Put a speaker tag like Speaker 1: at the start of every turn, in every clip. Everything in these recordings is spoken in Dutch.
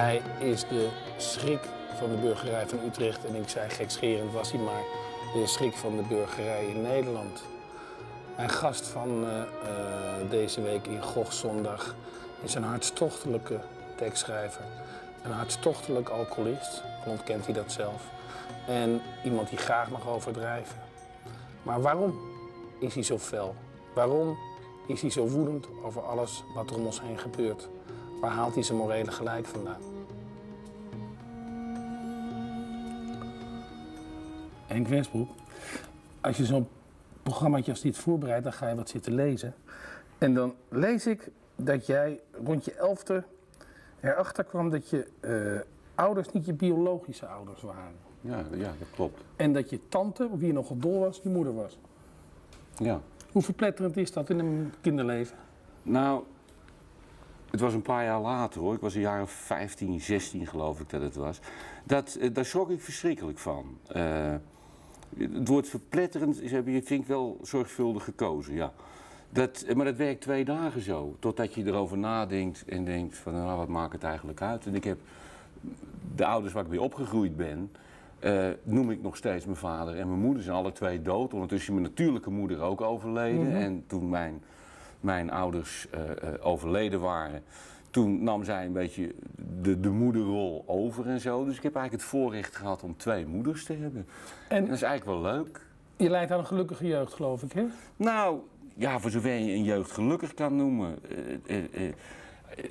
Speaker 1: Hij is de schrik van de burgerij van Utrecht. En ik zei gekscherend was hij maar de schrik van de burgerij in Nederland. Mijn gast van eh, eh, deze week in Gochzondag is een hartstochtelijke tekstschrijver. Een hartstochtelijk alcoholist, al ontkent hij dat zelf. En iemand die graag mag overdrijven. Maar waarom is hij zo fel? Waarom is hij zo woedend over alles wat er om ons heen gebeurt? Waar haalt hij zijn morele gelijk vandaan? Henk Westbroek, als je zo'n programmaatje als dit voorbereidt, dan ga je wat zitten lezen. En dan lees ik dat jij rond je elfde erachter kwam dat je eh, ouders niet je biologische ouders waren.
Speaker 2: Ja, ja, dat klopt.
Speaker 1: En dat je tante, op wie je nogal dol was, je moeder was.
Speaker 2: Ja.
Speaker 1: Hoe verpletterend is dat in een kinderleven?
Speaker 2: Nou, het was een paar jaar later hoor. Ik was een jaar of 15, 16 geloof ik dat het was. Dat, eh, daar schrok ik verschrikkelijk van. Eh, het woord verpletterend is, heb je vind ik wel zorgvuldig gekozen, ja. Dat, maar dat werkt twee dagen zo, totdat je erover nadenkt en denkt van nou, wat maakt het eigenlijk uit. En ik heb de ouders waar ik mee opgegroeid ben, eh, noem ik nog steeds mijn vader en mijn moeder zijn alle twee dood. Ondertussen is mijn natuurlijke moeder ook overleden. En toen mijn, mijn ouders eh, overleden waren, toen nam zij een beetje de, de moederrol over en zo. Dus ik heb eigenlijk het voorrecht gehad om twee moeders te hebben. En, dat is eigenlijk wel leuk.
Speaker 1: Je leidt aan een gelukkige jeugd, geloof ik, hè?
Speaker 2: Nou, ja, voor zover je een jeugd gelukkig kan noemen. Eh,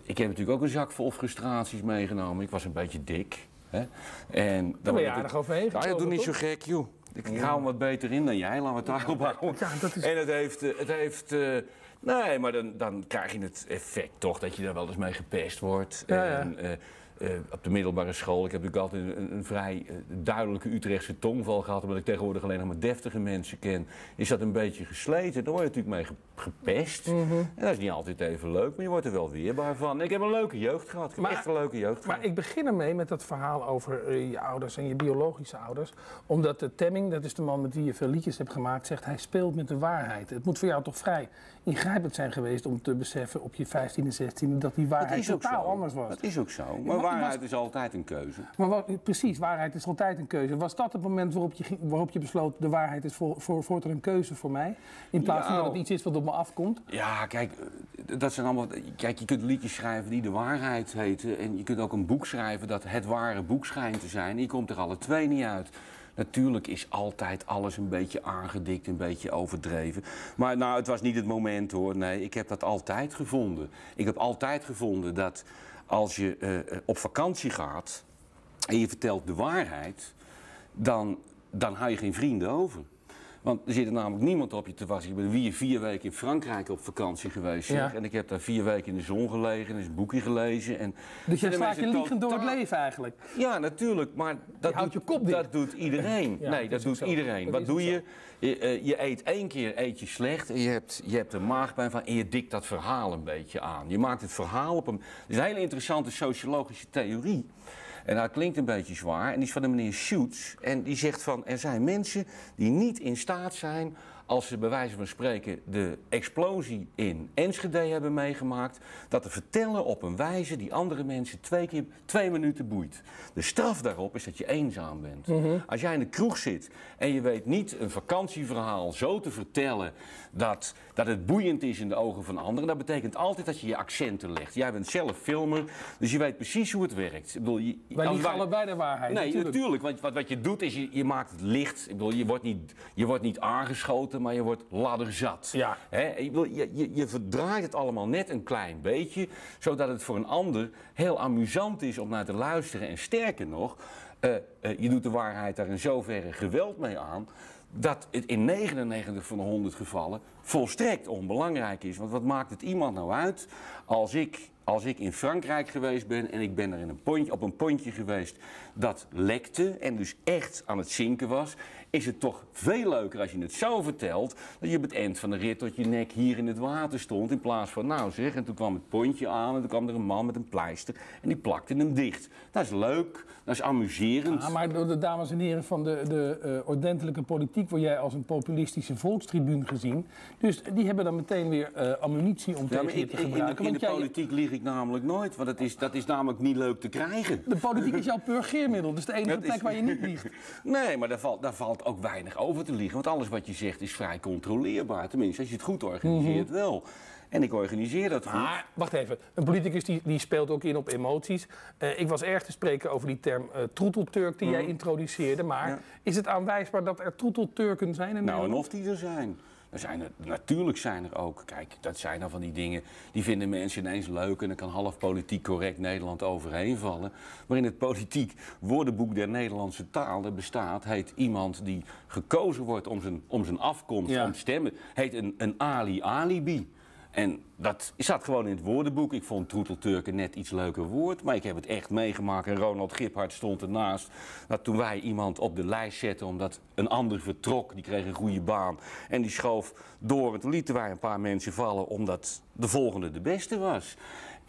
Speaker 2: ik heb natuurlijk ook een zak vol frustraties meegenomen. Ik was een beetje dik. Hè? En
Speaker 1: Daar ben je aardig overheen
Speaker 2: Ja, doe niet zo gek, joh. Ik hou hem wat beter in dan jij, laten we het daarop houden.
Speaker 1: Ja, dat is...
Speaker 2: En het heeft... Het heeft nee, maar dan, dan krijg je het effect toch dat je daar wel eens mee gepest wordt.
Speaker 1: Ja, ja.
Speaker 2: En, uh, op de middelbare school. Ik heb natuurlijk altijd een, een vrij uh, duidelijke Utrechtse tongval gehad, omdat ik tegenwoordig alleen nog maar deftige mensen ken. Is dat een beetje gesleten? Dan word je natuurlijk mee gepest.
Speaker 1: Mhm.
Speaker 2: En dat is niet altijd even leuk, maar je wordt er wel weerbaar van. Ik heb een leuke jeugd gehad. Ik heb
Speaker 1: Maar-
Speaker 2: echt een leuke jeugd
Speaker 1: Maar
Speaker 2: gehad.
Speaker 1: ik begin ermee met dat verhaal over eh, je ouders en je biologische ouders. Omdat de Temming, dat is de man met wie je veel liedjes hebt gemaakt, zegt hij speelt met de waarheid. Het moet voor jou toch vrij ingrijpend zijn geweest om te beseffen op je 15e en 16e dat die waarheid totaal
Speaker 2: zo.
Speaker 1: anders was.
Speaker 2: Dat is ook zo.
Speaker 1: maar-
Speaker 2: waarheid
Speaker 1: was-
Speaker 2: is altijd een keuze.
Speaker 1: Maar wat, precies, waarheid is altijd een keuze. Was dat het moment waarop je, waarop je besloot, de waarheid is voor, voor, voortaan een keuze voor mij? In plaats van dat het iets is wat op me afkomt?
Speaker 2: Ja, kijk, eh, dat zijn allemaal. Kijk, je kunt liedjes schrijven die de waarheid heten. En je kunt ook een boek schrijven dat het ware boek schijnt te zijn. En je komt er alle twee niet uit. Natuurlijk is altijd alles een beetje aangedikt, een beetje overdreven. Maar nou, het was niet het moment hoor. Nee, ik heb dat altijd gevonden. Ik heb altijd gevonden dat als je eh, eh, op vakantie gaat en je vertelt de waarheid, dan, dan hou je geen vrienden over. Want er zit er namelijk niemand op je te wassen. Ik ben weer vier weken in Frankrijk op vakantie geweest. zeg.
Speaker 1: Ja.
Speaker 2: En ik heb daar vier weken in de zon gelegen en een boekje gelezen. En
Speaker 1: Dus jij
Speaker 2: de
Speaker 1: slaat je
Speaker 2: mensen
Speaker 1: liegen door het leven eigenlijk.
Speaker 2: Ja, natuurlijk. Maar dat, doet,
Speaker 1: je kop
Speaker 2: dat doet iedereen.
Speaker 1: Ja,
Speaker 2: nee,
Speaker 1: dat
Speaker 2: doet iedereen.
Speaker 1: Dat
Speaker 2: Wat doe je? Je, eh, je eet één keer eet je slecht en je hebt, je hebt er maagpijn van en je dikt dat verhaal een beetje aan. Je maakt het verhaal op een... Het is een hele interessante sociologische theorie. En dat klinkt een beetje zwaar. En die is van de meneer Schutz. En die zegt van, er zijn mensen die niet in staat zijn... als ze bij wijze van spreken de explosie in Enschede hebben meegemaakt... dat te vertellen op een wijze die andere mensen twee keer twee minuten boeit. De straf daarop is dat je eenzaam bent. Als jij in de kroeg zit en je weet niet een vakantieverhaal zo te vertellen... dat, dat het boeiend is in de ogen van anderen... dat betekent altijd dat je je accenten legt. Jij bent zelf filmer, dus je weet precies hoe het werkt. Ik bedoel, je,
Speaker 1: liegen
Speaker 2: wij-
Speaker 1: allebei de waarheid.
Speaker 2: Nee,
Speaker 1: natuurlijk.
Speaker 2: natuurlijk. Want wat, wat je doet is, je, je maakt het licht. Ik bedoel, je wordt niet, je wordt niet aangeschoten, maar je wordt ladderzat.
Speaker 1: Ja.
Speaker 2: Je, je, je verdraait het allemaal net een klein beetje, zodat het voor een ander heel amusant is om naar te luisteren. En sterker nog, eh, eh, je doet de waarheid daar in zoverre geweld mee aan. Dat het in 99 van de 100 gevallen volstrekt onbelangrijk is. Want wat maakt het iemand nou uit als ik, als ik in Frankrijk geweest ben en ik ben er in een pontje, op een pontje geweest dat lekte en dus echt aan het zinken was, is het toch veel leuker als je het zo vertelt dat je op het eind van de rit tot je nek hier in het water stond in plaats van nou zeg en toen kwam het pontje aan en toen kwam er een man met een pleister en die plakte hem dicht. Dat is leuk, dat is amuserend.
Speaker 1: Ja, maar door de dames en heren van de, de eh, ordentelijke politiek word jij als een populistische volkstribuun gezien. Dus die hebben dan meteen weer eh, ammunitie om
Speaker 2: Ja,
Speaker 1: tegen te
Speaker 2: ik- in de,
Speaker 1: gebruiken.
Speaker 2: in de politiek lieg ik namelijk nooit, want dat is, dat is namelijk niet leuk te krijgen.
Speaker 1: De politiek is jouw purgeermiddel, dus de enige
Speaker 2: Dat is-
Speaker 1: plek waar je niet liegt.
Speaker 2: Nee, maar daar valt, daar valt ook weinig over te liegen. Want alles wat je zegt is vrij controleerbaar. Tenminste, als je het goed organiseert wel. En ik organiseer dat goed.
Speaker 1: Maar, wacht even. Een politicus die, die speelt ook in op emoties. Eh, ik was erg te spreken over die term eh troetelturk die jij introduceerde. Maar
Speaker 2: Ja.
Speaker 1: is het aanwijsbaar dat er troetelturken zijn in
Speaker 2: Nou, en
Speaker 1: Nederland?
Speaker 2: of die er zijn. Er zijn er, natuurlijk zijn er ook. Kijk, dat zijn dan van die dingen. Die vinden mensen ineens leuk. En dan kan half politiek correct Nederland overheen vallen. Maar in het politiek woordenboek der Nederlandse taal. dat bestaat, heet iemand die gekozen wordt om zijn, om zijn afkomst,
Speaker 1: Ja.
Speaker 2: om te stemmen. heet een, een Ali alibi. En dat zat gewoon in het woordenboek. Ik vond troetelturken net iets leuker woord. Maar ik heb het echt meegemaakt. En Ronald Giphart stond ernaast. Dat toen wij iemand op de lijst zetten omdat een ander vertrok. Die kreeg een goede baan. En die schoof door. En toen lieten wij een paar mensen vallen omdat de volgende de beste was.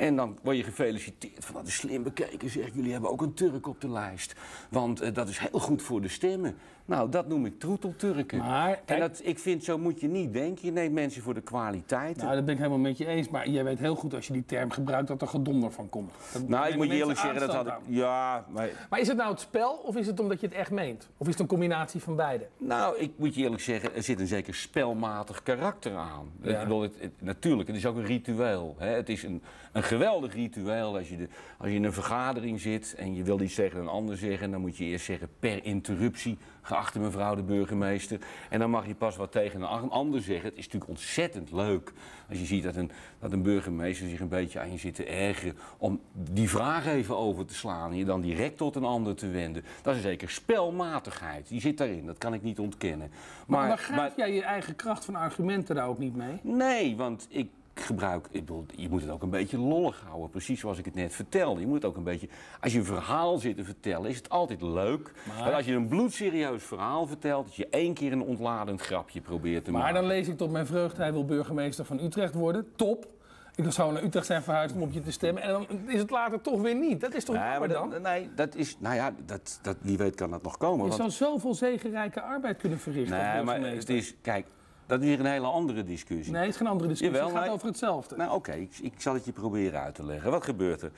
Speaker 2: En dan word je gefeliciteerd van dat is slim bekeken. Zeg, jullie hebben ook een Turk op de lijst. Want eh, dat is heel goed voor de stemmen. Nou, dat noem ik troetelturken.
Speaker 1: Maar,
Speaker 2: en dat, ik vind, zo moet je niet denken. Je neemt mensen voor de kwaliteiten.
Speaker 1: Nou, dat ben ik helemaal met je eens. Maar jij weet heel goed als je die term gebruikt dat er gedonder van komt. Dat
Speaker 2: Nou, ik moet je eerlijk zeggen, dat had ik. Ja, maar.
Speaker 1: Maar is het nou het spel of is het omdat je het echt meent? Of is het een combinatie van beide?
Speaker 2: Nou, ik moet je eerlijk zeggen, er zit een zeker spelmatig karakter aan.
Speaker 1: Ja.
Speaker 2: Ik bedoel, het, het- natuurlijk, het is ook een ritueel. Hè? Het is een, een geweldig ritueel. Als je, de, als je in een vergadering zit en je wil iets tegen een ander zeggen, dan moet je eerst zeggen per interruptie, geachte mevrouw de burgemeester. En dan mag je pas wat tegen een an- ander zeggen. Het is natuurlijk ontzettend leuk als je ziet dat een, dat een burgemeester zich een beetje aan je zit te ergeren om die vraag even over te slaan en je dan direct tot een ander te wenden. Dat is zeker spelmatigheid. Die zit daarin, dat kan ik niet ontkennen.
Speaker 1: Maar, grijp jij je eigen kracht van argumenten daar ook niet mee?
Speaker 2: Nee, want ik gebruik, ik bedoel, je moet het ook een beetje lollig houden, precies zoals ik het net vertelde. Je moet het ook een beetje, als je een verhaal zit te vertellen, is het altijd leuk. Maar, als je een bloedserieus verhaal vertelt, dat je één keer een ontladend grapje probeert te
Speaker 1: Maar
Speaker 2: maken.
Speaker 1: dan lees ik tot mijn vreugde, hij wil burgemeester van Utrecht worden. Top. Ik zou naar Utrecht zijn verhuisd om op je te stemmen. En dan is het later toch weer niet. Dat is toch
Speaker 2: Nee, maar
Speaker 1: dan?
Speaker 2: dat, nee, dat is, nou ja, dat, dat, wie weet kan dat nog komen.
Speaker 1: Je
Speaker 2: want-
Speaker 1: zou zoveel zegenrijke arbeid kunnen verrichten
Speaker 2: nee, maar het is, kijk, dat is weer een hele andere discussie.
Speaker 1: Nee, het is geen andere discussie.
Speaker 2: Jawel,
Speaker 1: het gaat over hetzelfde.
Speaker 2: Nou oké, ik, ik zal het je proberen uit te leggen. Wat gebeurt er?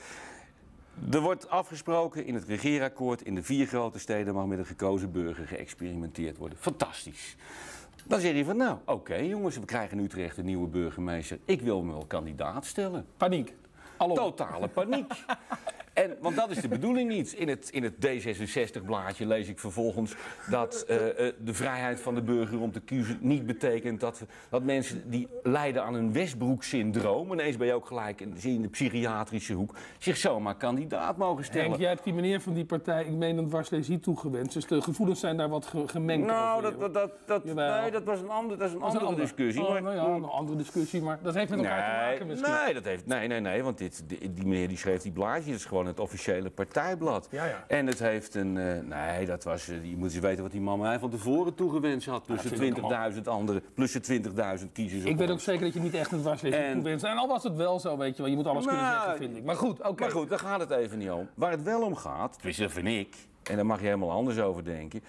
Speaker 2: Er wordt afgesproken in het regeerakkoord in de vier grote steden mag met een gekozen burger geëxperimenteerd worden. Fantastisch. Dan zeg je van nou, oké jongens, we krijgen in Utrecht een nieuwe burgemeester. Ik wil me wel kandidaat stellen.
Speaker 1: Paniek.
Speaker 2: Totale paniek. En, want dat is de bedoeling niet. In het, in het D66-blaadje lees ik vervolgens dat eh, eh, de vrijheid van de burger om te kiezen niet betekent dat, dat mensen die lijden aan een Westbroek-syndroom, ineens ben je ook gelijk in, de psychiatrische hoek, zich zomaar kandidaat mogen stellen.
Speaker 1: Henk, jij hebt die meneer van die partij, ik meen een dwarslesie toegewenst. Dus de gevoelens zijn daar wat ge- gemengd
Speaker 2: nou,
Speaker 1: over.
Speaker 2: dat, dat, dat,
Speaker 1: Jawel.
Speaker 2: nee, dat was een, ander, dat is een andere
Speaker 1: ander.
Speaker 2: discussie.
Speaker 1: Oh,
Speaker 2: maar-
Speaker 1: nou ja, een andere discussie, maar dat heeft met elkaar te maken misschien.
Speaker 2: Nee, dat heeft, nee, nee, nee, want dit, die, die meneer die schreef die blaadjes, dat is gewoon het officiële partijblad.
Speaker 1: Ja, ja.
Speaker 2: En het heeft een, eh, nee, dat was, eh, je moet eens weten wat die man mij van tevoren toegewenst had. Plus
Speaker 1: dat
Speaker 2: de
Speaker 1: vind ik
Speaker 2: 20.000 andere, plus de 20.000 kiezers.
Speaker 1: Ik weet ook zeker dat je niet echt een dwarslesie
Speaker 2: En-
Speaker 1: toewenst. En al was het wel zo, weet je wel. Je moet alles kunnen
Speaker 2: Nou,
Speaker 1: zeggen, vind ik. Maar goed, oké.
Speaker 2: Maar goed, daar gaat het even niet om. Waar het wel om gaat, tenminste dat vind ik, en daar mag je helemaal anders over denken,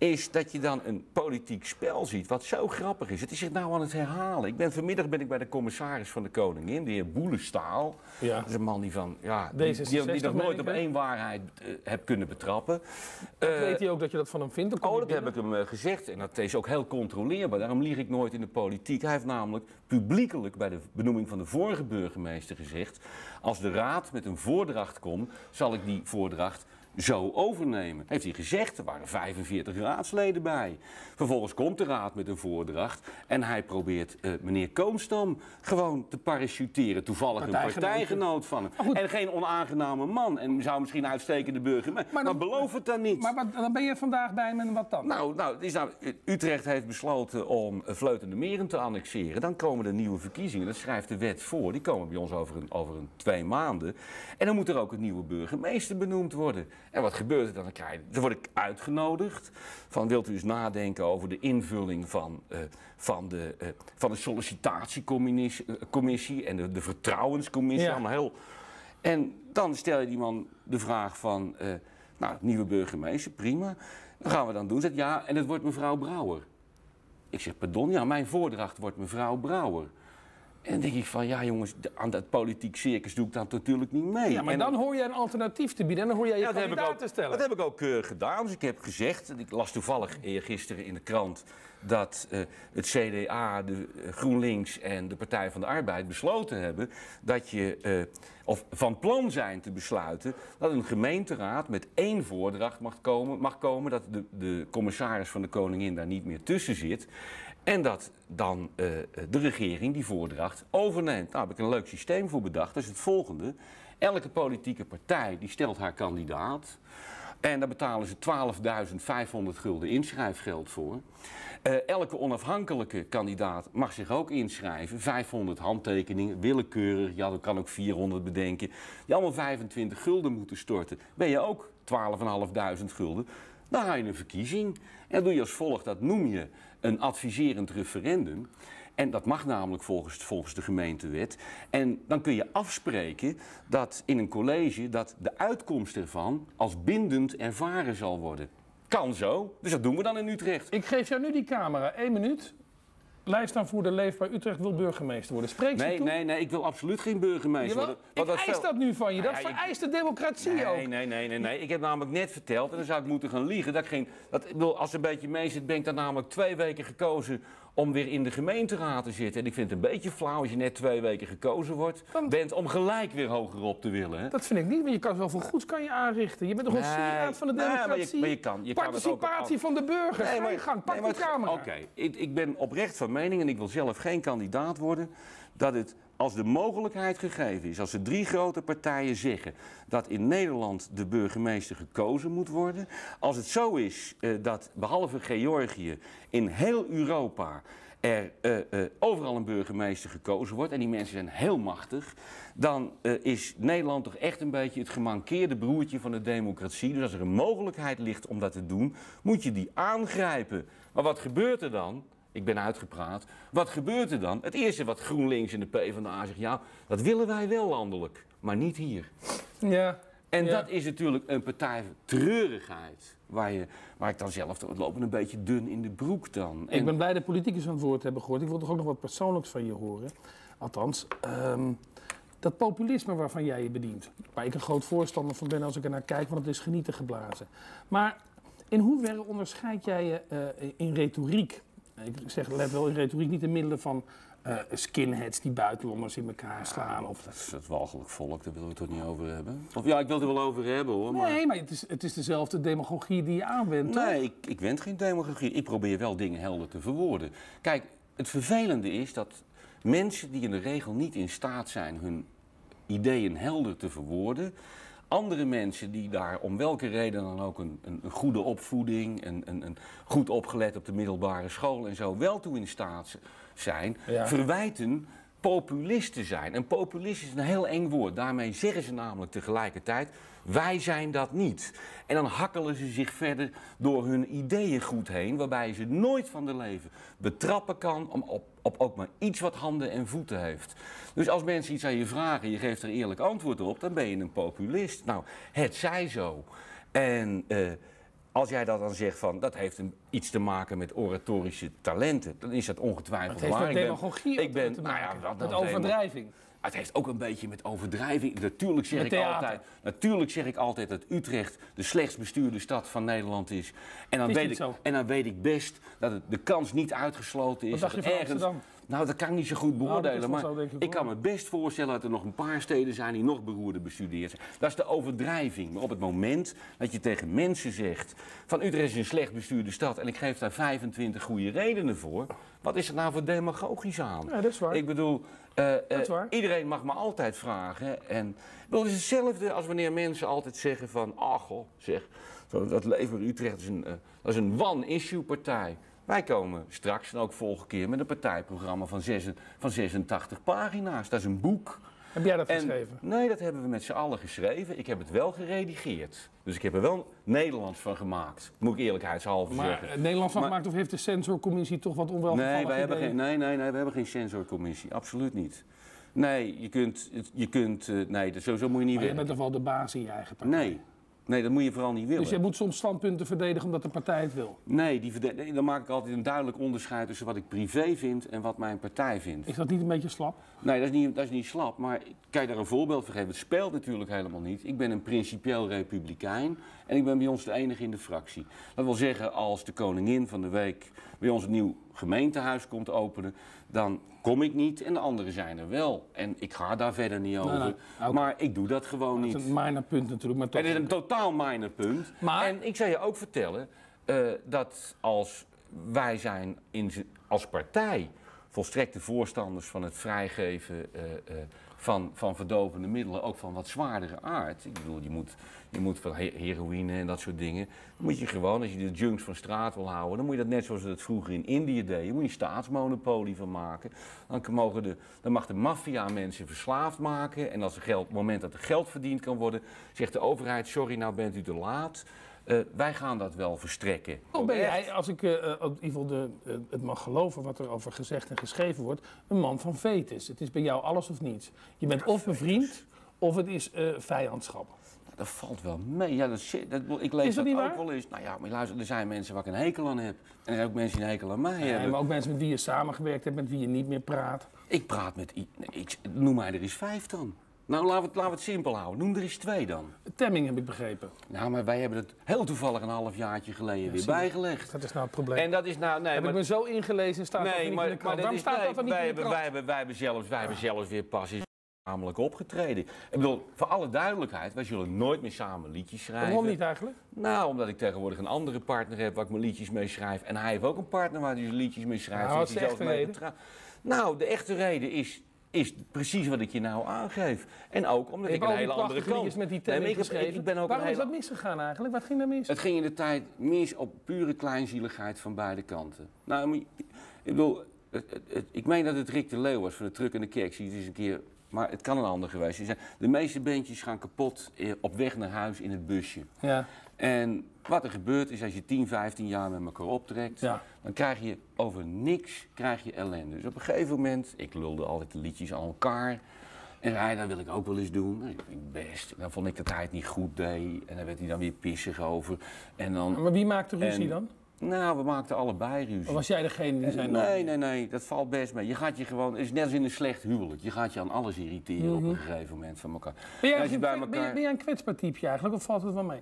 Speaker 2: is dat je dan een politiek spel ziet wat zo grappig is. Het is zich nou aan het herhalen. Ik ben, vanmiddag ben ik bij de commissaris van de Koningin, de heer Boelestaal.
Speaker 1: Ja.
Speaker 2: Dat is een man die van, ja, die, die, die
Speaker 1: D66
Speaker 2: nog nooit op één waarheid eh, heb kunnen betrappen. Eh,
Speaker 1: Weet hij ook dat je dat van hem vindt?
Speaker 2: Oh, dat heb ik hem eh, gezegd. En dat is ook heel controleerbaar. Daarom lieg ik nooit in de politiek. Hij heeft namelijk publiekelijk bij de benoeming van de vorige burgemeester gezegd... als de raad met een voordracht komt, zal ik die voordracht zo overnemen. Heeft hij gezegd, er waren 45 raadsleden bij. Vervolgens komt de raad met een voordracht en hij probeert eh, meneer Koonstam gewoon te parachuteren. Toevallig een partijgenoot van hem. En geen onaangename man. En zou misschien een uitstekende burgemeester. Maar,
Speaker 1: Maar dan-
Speaker 2: beloof het dan niet.
Speaker 1: Maar wat, dan ben je vandaag bij hem en wat dan?
Speaker 2: Nou, nou, is nou, Utrecht heeft besloten om eh, Vleuten de Meren te annexeren. Dan komen er nieuwe verkiezingen. Dat schrijft de wet voor. Die komen bij ons over een, over een twee maanden. En dan moet er ook een nieuwe burgemeester benoemd worden. En wat gebeurt er dan? Dan, krijg je, dan word ik uitgenodigd. Van wilt u eens nadenken over de invulling van, eh, van, de, eh, van de sollicitatiecommissie eh, en de, de vertrouwenscommissie.
Speaker 1: Ja.
Speaker 2: Allemaal heel en dan stel je die man de vraag van, eh, nou, nieuwe burgemeester, prima. Dat gaan we dan doen. Zegt ja, en het wordt mevrouw Brouwer. Ik zeg, pardon, ja, mijn voordracht wordt mevrouw Brouwer. En dan denk ik van, ja jongens, aan dat politiek circus doe ik dat natuurlijk niet mee.
Speaker 1: Ja, maar
Speaker 2: En
Speaker 1: dan hoor jij een alternatief te bieden en dan hoor jij je
Speaker 2: ja, dat heb, ik
Speaker 1: kandidaat
Speaker 2: ook,
Speaker 1: te stellen.
Speaker 2: dat heb ik ook eh, gedaan. Dus ik heb gezegd, en ik las toevallig eergisteren in de krant... dat eh, het CDA, de eh, GroenLinks en de Partij van de Arbeid besloten hebben... dat je, eh, of van plan zijn te besluiten... dat een gemeenteraad met één voordracht mag komen... Mag komen dat de, de commissaris van de Koningin daar niet meer tussen zit... En dat dan eh, de regering die voordracht overneemt. Nou heb ik een leuk systeem voor bedacht. Dat is het volgende. Elke politieke partij die stelt haar kandidaat. En daar betalen ze 12.500 gulden inschrijfgeld voor. Eh, elke onafhankelijke kandidaat mag zich ook inschrijven. 500 handtekeningen, willekeurig. Ja, dat kan ook 400 bedenken. Die allemaal 25 gulden moeten storten. Ben je ook 12.500 gulden. Dan ga je een verkiezing. En doe je als volgt. Dat noem je een adviserend referendum. En dat mag namelijk volgens, volgens de gemeentewet. En dan kun je afspreken dat in een college dat de uitkomst ervan als bindend ervaren zal worden. Kan zo. Dus dat doen we dan in Utrecht.
Speaker 1: Ik geef jou nu die camera, één minuut. Lijstaanvoerder Leefbaar Utrecht wil burgemeester worden. Spreek ze
Speaker 2: Nee,
Speaker 1: toe.
Speaker 2: nee, nee, ik wil absoluut geen burgemeester worden.
Speaker 1: ik
Speaker 2: want dat
Speaker 1: eis dat nu van je. Dat
Speaker 2: Nou ja,
Speaker 1: vereist de democratie
Speaker 2: Nee,
Speaker 1: ook.
Speaker 2: nee, nee, nee, nee. Ik heb namelijk net verteld, en dan zou ik moeten gaan liegen, dat ik geen... Dat, ik bedoel, als een beetje mee zit, ben ik dan namelijk twee weken gekozen om weer in de gemeenteraad te zitten. En ik vind het een beetje flauw als je net twee weken gekozen wordt, bent om gelijk weer hoger op te willen. Hè?
Speaker 1: Dat vind ik niet, want je kan wel voor goeds kan je aanrichten. Je bent toch een
Speaker 2: Nee,
Speaker 1: sieraad van de
Speaker 2: nee, maar je-
Speaker 1: democratie?
Speaker 2: maar je kan- je kan het ook-
Speaker 1: Participatie van de burger. Ga je gang, pak
Speaker 2: nee, maar
Speaker 1: de camera.
Speaker 2: Oké, ik, ik ben oprecht van mening en ik wil zelf geen kandidaat worden. Dat het, als de mogelijkheid gegeven is, als de drie grote partijen zeggen dat in Nederland de burgemeester gekozen moet worden. Als het zo is eh, dat behalve Georgië in heel Europa er eh, eh, overal een burgemeester gekozen wordt en die mensen zijn heel machtig, dan is Nederland toch echt een beetje het gemankeerde broertje van de democratie. Dus als er een mogelijkheid ligt om dat te doen, moet je die aangrijpen. Maar wat gebeurt er dan? Ik ben uitgepraat. Wat gebeurt er dan? Het eerste wat GroenLinks en de PvdA zegt, ja, dat willen wij wel landelijk, maar niet hier.
Speaker 1: Ja.
Speaker 2: En
Speaker 1: Ja.
Speaker 2: dat is natuurlijk een partij treurigheid. Waar, je, waar ik dan zelf, het loopt een beetje dun in de broek dan.
Speaker 1: Ik ben blij dat politicus het woord hebben gehoord. Ik wil toch ook nog wat persoonlijks van je horen. Althans, ehm, dat populisme waarvan jij je bedient. Waar ik een groot voorstander van ben als ik er naar kijk, want het is genieten geblazen. Maar in hoeverre onderscheid jij je eh, in retoriek? Ik zeg, let wel in retoriek niet de middelen van eh, skinheads die buitenlanders in elkaar slaan. Of,
Speaker 2: Dat is het walgelijk volk, daar willen we het toch niet over hebben? Of ja, ik wil het er wel over hebben hoor. Maar...
Speaker 1: nee, maar het is, het is dezelfde demagogie die je aanwendt.
Speaker 2: Nee, ik, ik wend geen demagogie. Ik probeer wel dingen helder te verwoorden. Kijk, het vervelende is dat mensen die in de regel niet in staat zijn hun ideeën helder te verwoorden. Andere mensen die daar om welke reden dan ook een, een, een goede opvoeding, een, een, een goed opgelet op de middelbare school en zo wel toe in staat zijn,
Speaker 1: Ja.
Speaker 2: verwijten populist te zijn. En populist is een heel eng woord. Daarmee zeggen ze namelijk tegelijkertijd, wij zijn dat niet. En dan hakkelen ze zich verder door hun ideeëngoed heen, waarbij je ze nooit van de leven betrappen kan om op, op ook maar iets wat handen en voeten heeft. Dus als mensen iets aan je vragen, je geeft er eerlijk antwoord op, dan ben je een populist. Nou, het zij zo. En eh, als jij dat dan zegt van dat heeft een, iets te maken met oratorische talenten, dan is dat ongetwijfeld
Speaker 1: Het heeft
Speaker 2: waar.
Speaker 1: met
Speaker 2: Ik ben-
Speaker 1: demagogie
Speaker 2: ik ben,
Speaker 1: te
Speaker 2: nou
Speaker 1: maken.
Speaker 2: ja, wat
Speaker 1: met overdrijving.
Speaker 2: Het heeft ook een beetje met overdrijving. Natuurlijk zeg,
Speaker 1: Met
Speaker 2: ik
Speaker 1: theater.
Speaker 2: altijd, natuurlijk zeg ik altijd dat Utrecht de slechtst bestuurde stad van Nederland is. En dan,
Speaker 1: Is
Speaker 2: weet ik,
Speaker 1: zo.
Speaker 2: en dan weet ik best dat het, de kans niet uitgesloten is.
Speaker 1: Wat dacht je
Speaker 2: dat
Speaker 1: van
Speaker 2: ergens,
Speaker 1: Amsterdam?
Speaker 2: Nou, dat kan ik niet zo goed
Speaker 1: dat
Speaker 2: beoordelen. maar
Speaker 1: ik,
Speaker 2: ik kan me best voorstellen dat er nog een paar steden zijn die nog beroerder bestudeerd zijn. Dat is de overdrijving. Maar op het moment dat je tegen mensen zegt: van Utrecht is een slecht bestuurde stad en ik geef daar 25 goede redenen voor. Wat is er nou voor demagogisch aan?
Speaker 1: Ja, dat is waar.
Speaker 2: Ik bedoel, eh, eh, iedereen mag me altijd vragen. En het is hetzelfde als wanneer mensen altijd zeggen van... Ah, goh, zeg, dat Leefbaar Utrecht is een, eh, dat is een one-issue partij. Wij komen straks en ook volgende keer met een partijprogramma van, zes, van 86 pagina's. Dat is een boek.
Speaker 1: Heb jij dat
Speaker 2: En-
Speaker 1: geschreven?
Speaker 2: Nee, dat hebben we met z'n allen geschreven. Ik heb het wel geredigeerd. Dus ik heb er wel Nederlands van gemaakt. Moet ik eerlijkheidshalve
Speaker 1: Maar
Speaker 2: zeggen.
Speaker 1: het Nederland van
Speaker 2: Maar-
Speaker 1: gemaakt of heeft de censorcommissie toch wat onwelgevallig
Speaker 2: Nee, wij hebben geen, nee, nee, nee, we hebben geen censorcommissie. Absoluut niet. Nee, je kunt, je kunt, eh, nee, sowieso moet je niet
Speaker 1: Maar je bent toch wel de baas in je eigen partij?
Speaker 2: Nee, Nee, dat moet je vooral niet willen.
Speaker 1: Dus je moet soms standpunten verdedigen omdat de partij het wil.
Speaker 2: Nee, die nee, dan maak ik altijd een duidelijk onderscheid tussen wat ik privé vind en wat mijn partij vindt.
Speaker 1: Is dat niet een beetje slap?
Speaker 2: Nee, dat is niet, dat is niet slap, maar kan je daar een voorbeeld van geven? Het speelt natuurlijk helemaal niet. Ik ben een principieel republikein en ik ben bij ons de enige in de fractie. Dat wil zeggen, als de koningin van de week bij ons een nieuw gemeentehuis komt openen, dan kom ik niet en de anderen zijn er wel. En ik ga daar verder niet over.
Speaker 1: nee, oké.
Speaker 2: Maar ik doe dat gewoon
Speaker 1: Dat
Speaker 2: niet.
Speaker 1: is een minor punt natuurlijk, maar toch.
Speaker 2: Het is een totaal minor punt.
Speaker 1: Maar-
Speaker 2: En ik zal je ook vertellen eh, dat als wij zijn in, als partij volstrekte voorstanders van het vrijgeven eh, eh, van, van verdovende middelen, ook van wat zwaardere aard. Ik bedoel, je moet, je moet van he- heroïne en dat soort dingen. Dan moet je gewoon, als je de junks van straat wil houden, dan moet je dat net zoals we dat vroeger in Indië deden, moet je een staatsmonopolie van maken. Dan, mogen de, dan mag de maffia mensen verslaafd maken. En als het moment dat er geld verdiend kan worden, zegt de overheid: sorry, nou bent u te laat. Eh, wij gaan dat wel verstrekken. Ook
Speaker 1: ben jij, als ik in geval de, het mag geloven wat er over gezegd en geschreven wordt, een man van vetus. Het is bij jou alles of niets. Je bent of bevriend, of het is eh, vijandschap.
Speaker 2: Dat valt wel mee. Ja, dat, zit- dat, ik lees
Speaker 1: Is dat
Speaker 2: dat,
Speaker 1: niet
Speaker 2: ook
Speaker 1: waar?
Speaker 2: wel eens. Nou ja, maar luister, er zijn mensen waar ik een hekel aan heb. En er zijn ook mensen die een hekel aan mij
Speaker 1: Nee,
Speaker 2: hebben.
Speaker 1: maar ook mensen met wie je samengewerkt hebt, met wie je niet meer praat.
Speaker 2: Ik praat met... nee, ik, noem mij er eens vijf dan. Nou, laten we, het, laten we het simpel houden. Noem er eens twee dan.
Speaker 1: Temming heb ik begrepen.
Speaker 2: Nou, maar wij hebben het heel toevallig een half jaartje geleden weer bijgelegd.
Speaker 1: Dat is nou het probleem.
Speaker 2: En dat is nou... Nee,
Speaker 1: heb
Speaker 2: maar,
Speaker 1: ik me zo ingelezen, staat dat
Speaker 2: nee,
Speaker 1: niet
Speaker 2: maar,
Speaker 1: in de krant.
Speaker 2: dat
Speaker 1: Waarom staat
Speaker 2: nee,
Speaker 1: dat dan niet
Speaker 2: wij,
Speaker 1: in de
Speaker 2: hebben,
Speaker 1: krant?
Speaker 2: wij, hebben, wij, hebben zelfs, wij hebben zelfs weer pas eens namelijk opgetreden. Ik bedoel, voor alle duidelijkheid, wij zullen nooit meer samen liedjes schrijven.
Speaker 1: Waarom niet eigenlijk?
Speaker 2: Nou, omdat ik tegenwoordig een andere partner heb waar ik mijn liedjes mee schrijf. En hij heeft ook een partner waar hij zijn liedjes mee schrijft.
Speaker 1: Nou, wat
Speaker 2: Dus
Speaker 1: is de
Speaker 2: zelfs
Speaker 1: echte reden?
Speaker 2: Nou, de echte reden is, is precies wat ik je nou aangeef. En ook omdat ik een hele andere kant...
Speaker 1: met die
Speaker 2: Nee, ik, heb- ik ben ook
Speaker 1: Waarom is dat misgegaan eigenlijk? Wat ging daar mis?
Speaker 2: Het ging in de tijd mis op pure kleinzieligheid van beide kanten. Nou, ik bedoel, het- het- het- ik meen dat het Rick de Leeuw was van de Truck en de Kerk. Zie je, Het is een keer, maar het kan een ander geweest zijn. De meeste bandjes gaan kapot eh, op weg naar huis in het busje.
Speaker 1: Ja,
Speaker 2: En wat er gebeurt is als je 10, 15 jaar met elkaar optrekt,
Speaker 1: Ja.
Speaker 2: dan krijg je over niks krijg je ellende. Dus op een gegeven moment, ik lulde altijd de liedjes aan elkaar. En hij, dat wil ik ook wel eens doen. Nou, ik vind best. Dan vond ik dat hij het niet goed deed. En dan werd hij dan weer pissig over. En dan,
Speaker 1: maar wie maakte ruzie
Speaker 2: En-
Speaker 1: dan?
Speaker 2: nou, we maakten allebei
Speaker 1: Of
Speaker 2: ruzie.
Speaker 1: was jij degene die zei... nou,
Speaker 2: Nee, nee, nee, dat valt best mee. Je gaat je gewoon, het is net als in een slecht huwelijk. Je gaat je aan alles irriteren op een gegeven moment van elkaar.
Speaker 1: Ben jij,
Speaker 2: Als je
Speaker 1: een-
Speaker 2: bij
Speaker 1: ben,
Speaker 2: elkaar-
Speaker 1: jij- ben jij een kwetsbaar typeje eigenlijk, of valt het wel mee?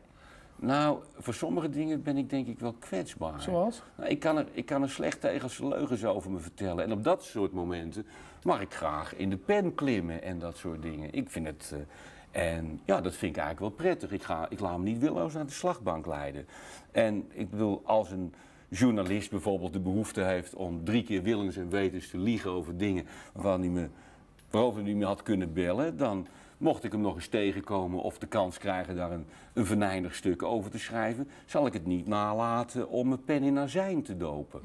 Speaker 2: Nou, voor sommige dingen ben ik denk ik wel kwetsbaar.
Speaker 1: Zoals?
Speaker 2: Nou, ik, kan er, ik kan er slecht tegen als ze leugens over me vertellen. En op dat soort momenten mag ik graag in de pen klimmen en dat soort dingen. Ik vind het. eh, en ja, dat vind ik eigenlijk wel prettig. Ik, ga, ik laat me niet willoos naar de slagbank leiden. En ik bedoel, als een journalist bijvoorbeeld de behoefte heeft om drie keer willens en wetens te liegen over dingen waarvan hij me, waarover hij me had kunnen bellen, dan mocht ik hem nog eens tegenkomen of de kans krijgen daar een, een venijnig stuk over te schrijven, zal ik het niet nalaten om mijn pen in azijn te dopen.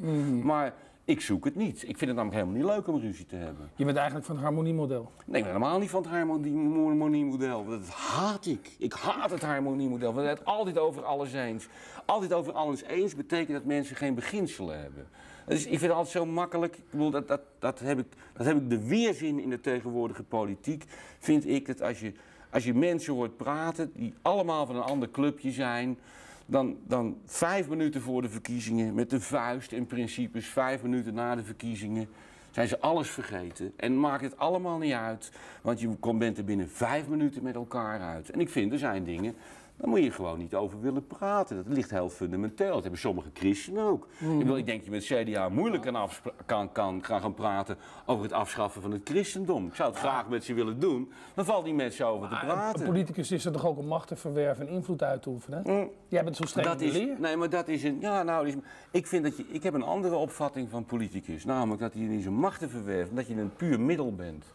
Speaker 2: Maar ik zoek het niet. Ik vind het namelijk helemaal niet leuk om ruzie te hebben.
Speaker 1: Je bent eigenlijk van het harmoniemodel.
Speaker 2: Nee, ik ben helemaal niet van het harmonie- harmoniemodel. Dat haat ik. Ik haat het harmoniemodel. We zijn het altijd over alles eens. Altijd over alles eens betekent dat mensen geen beginselen hebben. Dus ik vind het altijd zo makkelijk. Ik bedoel, dat, dat, dat, heb ik, dat heb ik de weerzin in de tegenwoordige politiek. Vind ik dat als je, als je mensen hoort praten die allemaal van een ander clubje zijn. Dan, dan vijf minuten voor de verkiezingen met de vuist en principes, vijf minuten na de verkiezingen zijn ze alles vergeten. En maakt het allemaal niet uit, want je bent er binnen vijf minuten met elkaar uit. En ik vind, er zijn dingen, daar moet je gewoon niet over willen praten. Dat ligt heel fundamenteel. Dat hebben sommige christenen ook. Ik, bedoel, ik denk dat je met CDA moeilijk kan, kan, kan, gaan praten over het afschaffen van het christendom. Ik zou het graag met ze willen doen, dan valt niet met ze over te
Speaker 1: Een
Speaker 2: praten.
Speaker 1: politicus is er toch ook om macht te verwerven en invloed uit te oefenen? Jij bent zo streng
Speaker 2: Dat is,
Speaker 1: leer.
Speaker 2: nee, maar dat is een. Ja, nou, is- ik vind dat je. Ik heb een andere opvatting van politicus. Namelijk dat je niet zijn macht te verwerven, dat je een puur middel bent.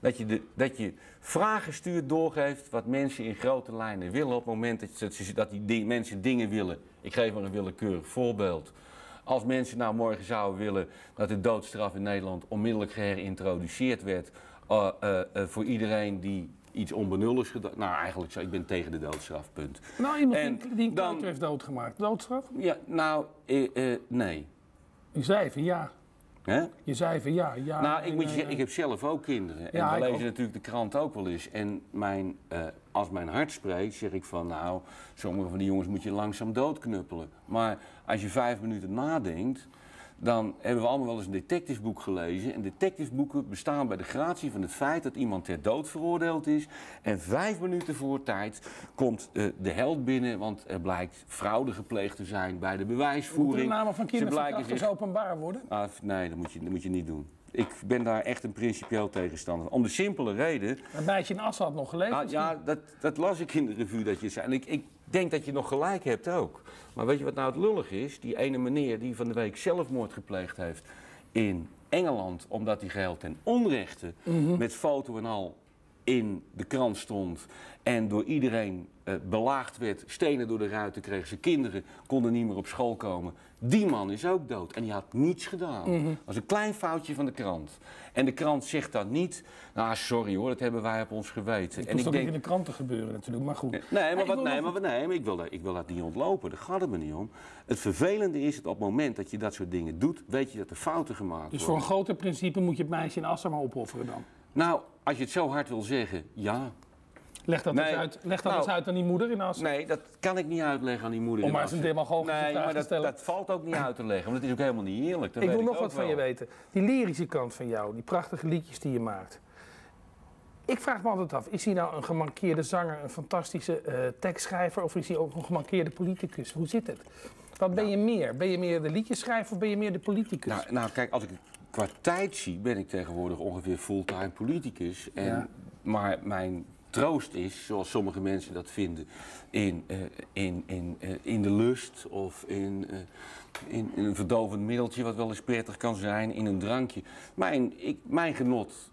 Speaker 2: Dat je, de, dat je vraaggestuurd doorgeeft wat mensen in grote lijnen willen. Op het moment dat, dat, ze- dat die ding- mensen dingen willen. Ik geef maar een willekeurig voorbeeld. Als mensen nou morgen zouden willen dat de doodstraf in Nederland onmiddellijk geherintroduceerd werd. eh, eh, eh, voor iedereen die iets onbenulligs gedaan. Nou, eigenlijk zou ik ben tegen de doodstraf, punt.
Speaker 1: Nou, iemand
Speaker 2: En
Speaker 1: die, die een
Speaker 2: dan-
Speaker 1: heeft doodgemaakt. Doodstraf?
Speaker 2: Ja, nou, nee.
Speaker 1: Ik zei even ja. Je zei van ja, ja.
Speaker 2: Nou, ik
Speaker 1: en,
Speaker 2: moet je
Speaker 1: eh,
Speaker 2: zeggen, ik heb zelf ook kinderen. En we lezen
Speaker 1: ook.
Speaker 2: natuurlijk de krant ook wel eens. En mijn, eh, als mijn hart spreekt, zeg ik van nou, sommige van die jongens moet je langzaam doodknuppelen. Maar als je vijf minuten nadenkt, dan hebben we allemaal wel eens een detectiveboek gelezen. En detectiveboeken bestaan bij de gratie van het feit dat iemand ter dood veroordeeld is. En vijf minuten voor tijd komt eh, de held binnen, want er blijkt fraude gepleegd te zijn bij de
Speaker 1: Moeten
Speaker 2: bewijsvoering.
Speaker 1: de namen van kinderverkrachters
Speaker 2: zich
Speaker 1: openbaar worden?
Speaker 2: Ah, nee, dat moet, je, dat moet je niet doen. Ik ben daar echt een principieel tegenstander. van. Om de simpele reden.
Speaker 1: Een meisje in Assen had nog geleefd.
Speaker 2: Ah, ja, dat, dat las ik in de revue dat je zei. En ik, ik denk dat je nog gelijk hebt ook. Maar weet je wat nou het lullig is? Die ene meneer die van de week zelfmoord gepleegd heeft in Engeland. omdat hij geheel ten onrechte met foto en al in de krant stond. En door iedereen eh, belaagd werd, stenen door de ruiten kreeg. Zijn kinderen konden niet meer op school komen. Die man is ook dood en die had niets gedaan. Dat was een klein foutje van de krant. En de krant zegt dan niet, nou sorry hoor, dat hebben wij op ons geweten.
Speaker 1: Het
Speaker 2: en ik
Speaker 1: ook niet in
Speaker 2: denk,
Speaker 1: de kranten gebeuren natuurlijk, maar goed.
Speaker 2: Nee, maar,
Speaker 1: ik
Speaker 2: wat,
Speaker 1: wil
Speaker 2: nee, maar, nee, maar ik, wil dat, ik wil dat niet ontlopen. Daar gaat het me niet om. Het vervelende is dat op het moment dat je dat soort dingen doet, weet je dat er fouten gemaakt
Speaker 1: Dus voor
Speaker 2: worden.
Speaker 1: een groter principe moet je het meisje in Assen maar opofferen dan.
Speaker 2: Nou, als je het zo hard wil zeggen, ja.
Speaker 1: Leg dat,
Speaker 2: Nee,
Speaker 1: eens, uit, leg dat
Speaker 2: nou,
Speaker 1: eens uit aan die moeder in Assen.
Speaker 2: Nee, dat kan ik niet uitleggen aan die moeder.
Speaker 1: Om
Speaker 2: in
Speaker 1: maar eens een
Speaker 2: Assen.
Speaker 1: demagogische
Speaker 2: Nee,
Speaker 1: vraag
Speaker 2: maar
Speaker 1: te stellen.
Speaker 2: dat valt ook niet uit te leggen, want het is ook helemaal niet eerlijk. Dat
Speaker 1: ik wil nog wat van je weten. Die lyrische kant van jou, die prachtige liedjes die je maakt. Ik vraag me altijd af, is hij nou een gemankeerde zanger, een fantastische eh, tekstschrijver of is hij ook een gemankeerde politicus? Hoe zit het? Wat ben je meer? Ben je meer de liedjeschrijver of ben je meer de politicus?
Speaker 2: Nou, nou, kijk, als ik qua tijd zie, ben ik tegenwoordig ongeveer fulltime politicus. En,
Speaker 1: Ja.
Speaker 2: Maar mijn troost is, zoals sommige mensen dat vinden, in, eh, in, in, eh, in de lust of in, eh, in, in een verdovend middeltje, wat wel eens prettig kan zijn, in een drankje. Mijn, ik, mijn genot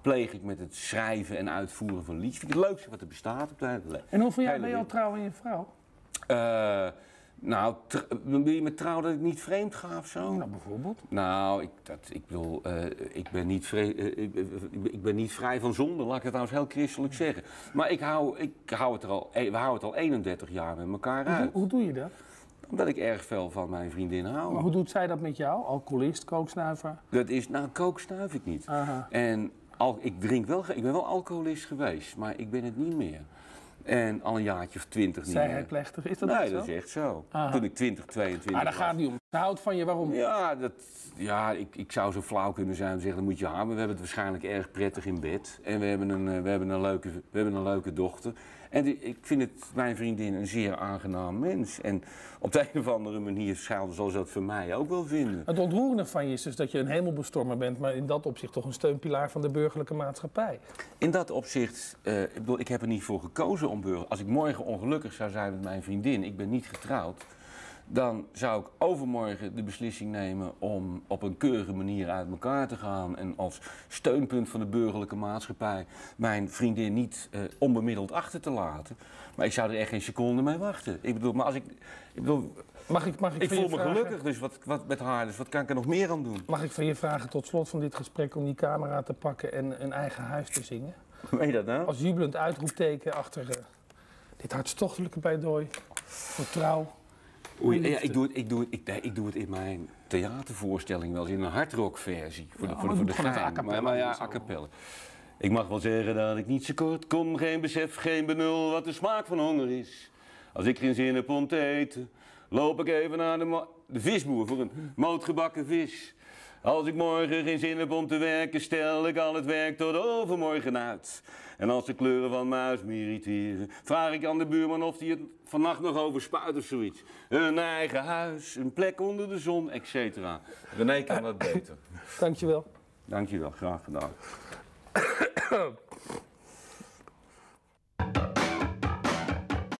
Speaker 2: pleeg ik met het schrijven en uitvoeren van liedjes. Vind ik het leukste wat er bestaat op de hele le-
Speaker 1: en hoeveel jaar ben je al trouw aan je vrouw?
Speaker 2: Eh, nou, wil je met trouw dat ik niet vreemd ga of zo?
Speaker 1: Nou, bijvoorbeeld.
Speaker 2: Nou, ik, dat, ik bedoel, eh, ik, ben niet vre- eh, ik, ik- ben niet vrij van zonde, laat ik het trouwens heel christelijk zeggen. Maar ik hou, ik hou het er al, eh, we houden het al 31 jaar met elkaar
Speaker 1: Hoe,
Speaker 2: uit.
Speaker 1: hoe doe je dat?
Speaker 2: Omdat ik erg veel van mijn vriendin
Speaker 1: Maar
Speaker 2: hou.
Speaker 1: hoe doet zij dat met jou? Alcoholist, kooksnuiver?
Speaker 2: Dat is, nou, kook snuif ik niet.
Speaker 1: Aha.
Speaker 2: En al, ik drink wel, ik ben wel alcoholist geweest, maar ik ben het niet meer. En al een jaartje of twintig niet
Speaker 1: Zij
Speaker 2: meer.
Speaker 1: hij plechtig? Is dat
Speaker 2: Nee,
Speaker 1: zo?
Speaker 2: dat is echt zo.
Speaker 1: Aha.
Speaker 2: Toen ik 20, 22
Speaker 1: Maar daar
Speaker 2: was.
Speaker 1: gaat niet om. Ze houdt van je, waarom?
Speaker 2: Ja, dat, ja ik, ik zou zo flauw kunnen zijn om te zeggen, dat moet je hebben. We hebben het waarschijnlijk erg prettig in bed. En we hebben een, eh, we hebben een, leuke, we hebben een leuke dochter. En die- ik vind het, mijn vriendin, een zeer aangenaam mens. En op de een of andere manier schuilt zal ze dat voor mij ook wel vinden.
Speaker 1: Het ontroerende van je is dus dat je een hemelbestormer bent, maar in dat opzicht toch een steunpilaar van de burgerlijke maatschappij.
Speaker 2: In dat opzicht, eh, ik, bedoel, ik heb er niet voor gekozen om burger. Als ik morgen ongelukkig zou zijn met mijn vriendin, ik ben niet getrouwd, dan zou ik overmorgen de beslissing nemen om op een keurige manier uit elkaar te gaan. En als steunpunt van de burgerlijke maatschappij mijn vriendin niet eh, onbemiddeld achter te laten. Maar ik zou er echt geen seconde mee wachten. Ik bedoel, maar als ik. Ik, bedoel,
Speaker 1: Mag ik, mag ik,
Speaker 2: ik voel me
Speaker 1: vragen-
Speaker 2: gelukkig dus wat, wat met haar, dus wat kan ik er nog meer aan doen?
Speaker 1: Mag ik van je vragen tot slot van dit gesprek om die camera te pakken en een eigen huis te zingen?
Speaker 2: Weet je dat nou?
Speaker 1: Als jubelend uitroepteken achter eh, dit hartstochtelijke pleidooi voor trouw.
Speaker 2: Oei, ja, ik, doe het, ik, doe het, ik, nee, ik doe het in mijn theatervoorstelling wel eens in een hardrockversie. Voor de, voor de, voor de gein. Maar, maar ja, a
Speaker 1: zo.
Speaker 2: cappella. Ik mag wel zeggen dat ik niet zo kort kom, geen besef, geen benul wat de smaak van honger is. Als ik geen zin heb om te eten, loop ik even naar de, de visboer voor een mootgebakken vis. Als ik morgen geen zin heb om te werken, stel ik al het werk tot overmorgen uit. En als de kleuren van mijn huis me irriteren, vraag ik aan de buurman of hij het vannacht nog over spuit of zoiets. Een eigen huis, een plek onder de zon, et cetera. René kan dat beter.
Speaker 1: Dankjewel.
Speaker 2: Dankjewel, graag gedaan.